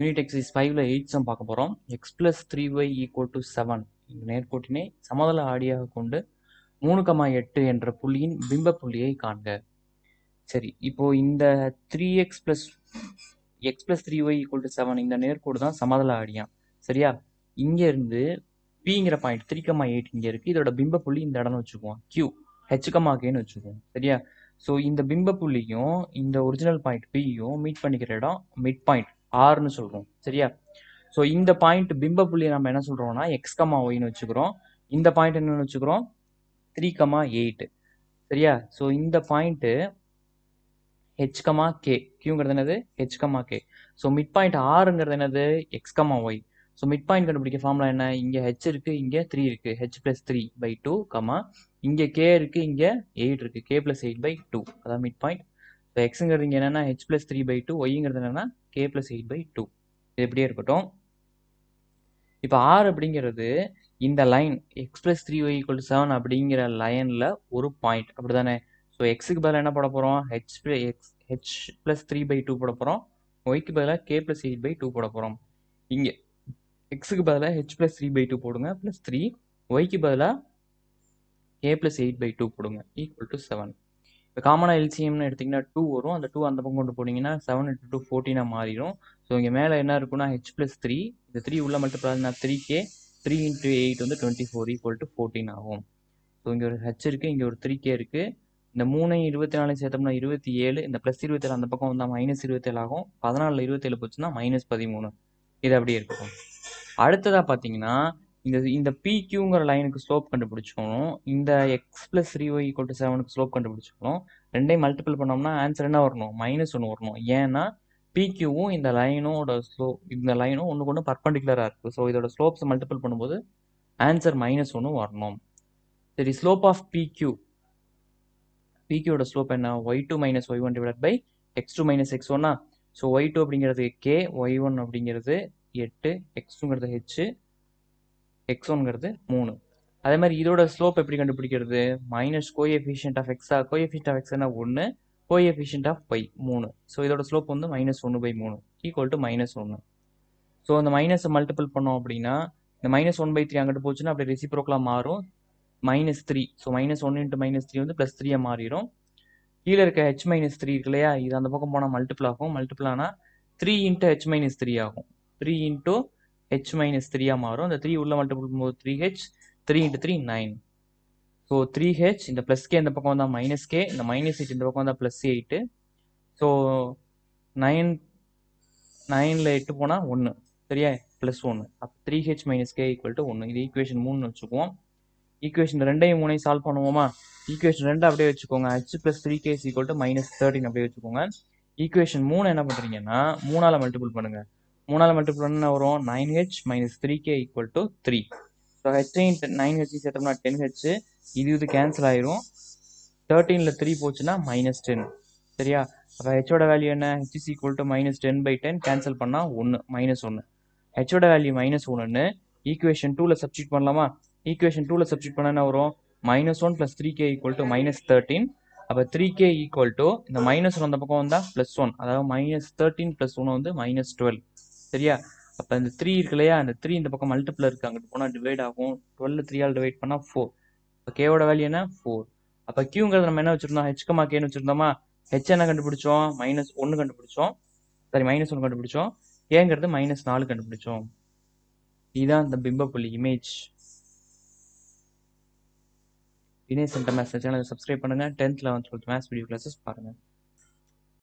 Unit exercise ஃபைவ்ல eight sum பார்க்க போகிறோம் x plus three y equal to seven இந்த நேர்கோட்டினை சமதள ஆடியாக கொண்டு மூணு கமா எட்டு என்ற புள்ளியின் பிம்ப புள்ளியை காண்க. சரி இப்போ இந்த three x plus x plus three y equal to seven இந்த நேர்கோடு தான் சமதள ஆடியா. சரியா? இங்கேருந்து பிங்கிற பாயிண்ட் த்ரீ கமா எயிட் இங்கே இருக்கு. இதோட பிம்ப புள்ளி இந்த இடம்னு வச்சுக்குவோம். கியூ ஹெச் கமா கேன்னு வச்சுக்குவோம். சரியா? ஸோ இந்த பிம்ப புள்ளியும் இந்த ஒரிஜினல் பாயிண்ட் பியும் மீட் பண்ணிக்கிற இடம் மிட் பாயிண்ட் ஆர்னு சொல்கிறோம் சரியா? ஸோ இந்த பாயிண்ட் பிம்ப புள்ளியை நம்ம என்ன சொல்கிறோம்னா எக்ஸ் கமா வச்சுக்கிறோம். இந்த பாயிண்ட் என்னன்னு வச்சுக்கிறோம்? த்ரீ கமா எயிட் சரியா? ஸோ இந்த பாயிண்ட்டு ஹெச் கமா கே கியூங்கிறது என்னது? H comma k so mid point ஆறுங்கிறது என்னது? X comma y so mid point கண்டுபிடிக்க ஃபார்முலா என்ன? இங்கே ஹெச் இருக்கு இங்கே த்ரீ இருக்கு. H plus three by two comma இங்கே கே இருக்கு இங்கே எயிட் இருக்கு. K plus eight by two அதான் மிட் பாயிண்ட் ஸோ எக்ஸுங்கிறது இங்கே என்னன்னா h plus three by two ஒய்ங்கிறது என்னென்னா k plus eight by two இது எப்படியே இருக்கட்டும். இப்போ ஆர் அப்படிங்கிறது இந்த line x plus three y equal seven அப்படிங்கிற லைனில் ஒரு பாயிண்ட் அப்படி தானே ஸோ எக்ஸுக்கு பதிலாக என்ன போட போகிறோம் h x h plus three by two போட போகிறோம் ஒய்க்கு பதிலாக k plus eight by two போட போகிறோம் இங்கே எக்ஸுக்கு பதிலாக h plus three by two போடுங்க ப்ளஸ் த்ரீ ஒய்க்கு பதிலாக k plus eight by two போடுங்க ஈக்குவல் டு செவன் இப்போ காமனாக எல்சிஎம்னு எடுத்திங்கன்னா டூ வரும். அந்த டூ அந்த பக்கம் கொண்டு போனீங்கன்னா செவன் இன்ட்டு டூ ஃபோர்டீனாக மாறிடும். ஸோ இங்கே மேலே என்ன இருக்குன்னா ஹெச் ப்ளஸ் த்ரீ இந்த த்ரீ உள்ள பார்த்தீங்கன்னா three k three into eight வந்து twenty four equal to fourteen ஆகும். ஸோ இங்கே ஒரு ஹெச் இருக்குது இங்கே ஒரு த்ரீ கே இருக்குது இந்த மூணு இருபத்தி நாலு சேர்த்தோம்னா இருபத்தி ஏழு. இந்த ப்ளஸ் இருபத்தேழு அந்த பக்கம் வந்தால் மைனஸ் இருபத்தேழு ஆகும். பதினாலில் இருபத்தேழு போச்சுன்னா மைனஸ் பதிமூணு. இது அப்படியே இருக்கும். அடுத்ததாக பார்த்தீங்கன்னா இந்த இந்த பிக்யூங்கிற லைனுக்கு ஸ்லோப் கண்டுபிடிச்சோம் இந்த x plus three y equal to செவனுக்கு ஸ்லோப் கண்டுபிடிச்சோம் ரெண்டையும் மல்டிபிள் பண்ணோம்னா ஆன்சர் என்ன வரணும்? மைனஸ் ஒன்று வரணும். ஏன்னா பிக்யூவும் இந்த லைனோட ஸ்லோ இந்த லைனும் ஒன்று ஒன்று பர்பண்டிகுலராக இருக்குது ஸோ இதோட ஸ்லோப்ஸ் மல்டிபிள் பண்ணும்போது ஆன்சர் மைனஸ் ஒன்று வரணும். சரி ஸ்லோப் ஆஃப் பிக்யூ பிக்யூட ஸ்லோப் என்ன? Y two minus Y one divide by X two minus X ஒன்னா ஸோ ஒய் டூ அப்படிங்கிறது கே ஒய் ஒன் அப்படிங்கிறது எட்டு எக்ஸ் ஹெச்சு ஹெச் எக்ஸ் ஒன்ங்கிறது மூணு. அதே மாதிரி இதோட ஸ்லோப் எப்படி கண்டுபிடிக்கிறது? மைனஸ் கோஎஃபிஷியன்ட் ஆஃப் எக்ஸா கோஎஃபிஷியன்ட் ஆஃப் எக்ஸ்னா ஒன்று கோஎஃபிஷியன்ட் ஆஃப் பை மூணு. ஸோ இதோட ஸ்லோப் வந்து மைனஸ் ஒன்று பை மூணு ஈக்குவல் டு மைனஸ் ஒன்று ஸோ அந்த மைனஸை மல்டிபிள் பண்ணோம் அப்படின்னா இந்த மைனஸ் ஒன் பை த்ரீ அங்கிட்டு போச்சுன்னா அப்படி ரெசிப்ரோக்கலாக மாறும். Minus three so minus one into minus three வந்து ப்ளஸ் த்ரீயாக மாறிடும். கீழே இருக்க ஹெச் மைனஸ் த்ரீ இருக்கு இல்லையா? இது அந்த பக்கம் போனால் மல்டிபிள் ஆகும். மல்டிபிள் ஆனால் three into h minus three ஆகும். த்ரீ இன்ட்டு ஹெச் மைனஸ் த்ரீயாக மாறும். அந்த த்ரீ உள்ள மல்டிபிள் போகும்போது three h three into three nine so three h இந்த ப்ளஸ் கே இந்த பக்கம் வந்தால் மைனஸ் கே இந்த மைனஸ் ஹெச் இந்த பக்கம் வந்தால் ப்ளஸ் எயிட்டு ஸோ நைன் நைனில் எட்டு போனால் ஒன்று சரியா? ப்ளஸ் ஒன்று அப்போ three h minus k equal to ஒன்று இது ஈக்குவேஷன் மூணுன்னு வச்சுக்குவோம். ஈக்குவேஷன் ரெண்டையும் மூணையும் சால்வ் பண்ணுவோமா? ஈக்குவேஷன் ரெண்டு அப்படியே வச்சுக்கோங்க. H plus three k equal to minus thirteen அப்படியே வச்சுக்கோங்க. ஈக்குவேஷன் மூணு என்ன பண்ணுறீங்கன்னா மூணால் மல்டிபிள் பண்ணுங்கள் மூணால் மல்டிபிள் பண்ண வரும்? Nine H minus three K equal to three so ஹெச்ஐன் nine H சேர்த்தோம்னா டென் ஹெச் இது இது கேன்சல் ஆயிரும். தேர்ட்டீனில் த்ரீ போச்சுன்னா மைனஸ் டென் சரியா? அப்போ ஹெச்சோட வேல்யூ என்ன? H is equal to minus ten by ten cancel பண்ணால் ஒன்று மைனஸ் ஒன்று ஹெச்சோட வேல்யூ மைனஸ் ஒன்றுன்னு ஈக்குவேஷன் டூவில் சப்ஸ்டியூட் பண்ணலாமா? ஈக்குவேஷன் டூவில் சப்ஸ்டியூட் பண்ண என்ன வரும்? Minus one plus three k equal to minus thirteen அப்போ த்ரீ கே ஈக்குவல் டு இந்த மைனஸ் ஒன் அந்த பக்கம் வந்தால் ப்ளஸ் ஒன் அதாவது மைனஸ் தேர்ட்டின் ப்ளஸ் ஒன் வந்து மைனஸ் டுவெல் சரியா? அப்போ இந்த த்ரீ இருக்கு இல்லையா அந்த த்ரீ இந்த பக்கம் மல்டிபிள் இருக்கு. அங்கிட்டு போனால் டிவைட் ஆகும். டுவெல் த்ரீயால் டிவைட் பண்ணால் ஃபோர் இப்போ கேவோட வேல்யூ என்ன? ஃபோர் அப்போ கியூங்கிறது நம்ம என்ன வச்சிருந்தோம்? ஹெச்கமா கேன்னு வச்சிருந்தோமா? ஹெச் என்ன கண்டுபிடிச்சோம்? மைனஸ் ஒன்று கண்டுபிடிச்சோம். சாரி மைனஸ் ஒன்று கண்டுபிடிச்சோம். ஏங்கிறது மைனஸ் நாலு கண்டுபிடிச்சோம். இதுதான் இந்த பிம்ப புள்ளி இமேஜ் தினேஷ் சென்டர் மேத்ஸ் சேனலை சப்ஸ்கிரைப் பண்ணுங்க. Tenth eleventh twelfth maths video classes பாருங்க.